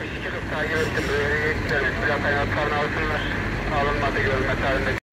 72 takip ettim. Bölgeye gittiler. Silah kaynaklarını alsınlar. Alınmadı görme tarihinde.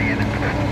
Yeni plan.